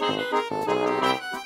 うん。